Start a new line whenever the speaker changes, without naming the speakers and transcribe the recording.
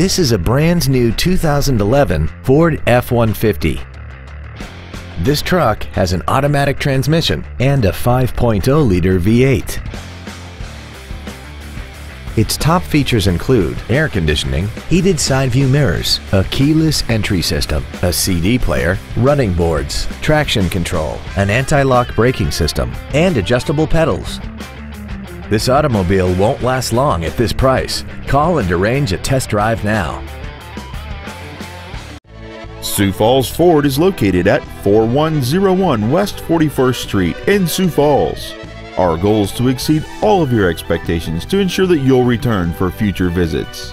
This is a brand new 2011 Ford F-150. This truck has an automatic transmission and a 5.0-liter V8. Its top features include air conditioning, heated side view mirrors, a keyless entry system, a CD player, running boards, traction control, an anti-lock braking system, and adjustable pedals. This automobile won't last long at this price. Call and arrange a test drive now.
Sioux Falls Ford is located at 4101 West 41st Street in Sioux Falls. Our goal is to exceed all of your expectations to ensure that you'll return for future visits.